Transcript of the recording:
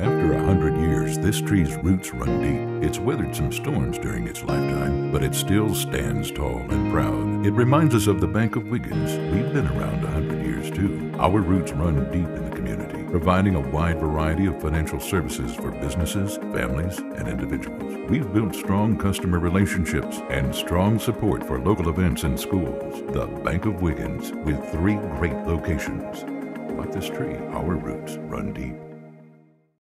After a hundred years, this tree's roots run deep. It's weathered some storms during its lifetime, but it still stands tall and proud. It reminds us of the Bank of Wiggins. We've been around a hundred years too. Our roots run deep in the community, providing a wide variety of financial services for businesses, families, and individuals. We've built strong customer relationships and strong support for local events and schools. The Bank of Wiggins, with three great locations. Like this tree, our roots run deep.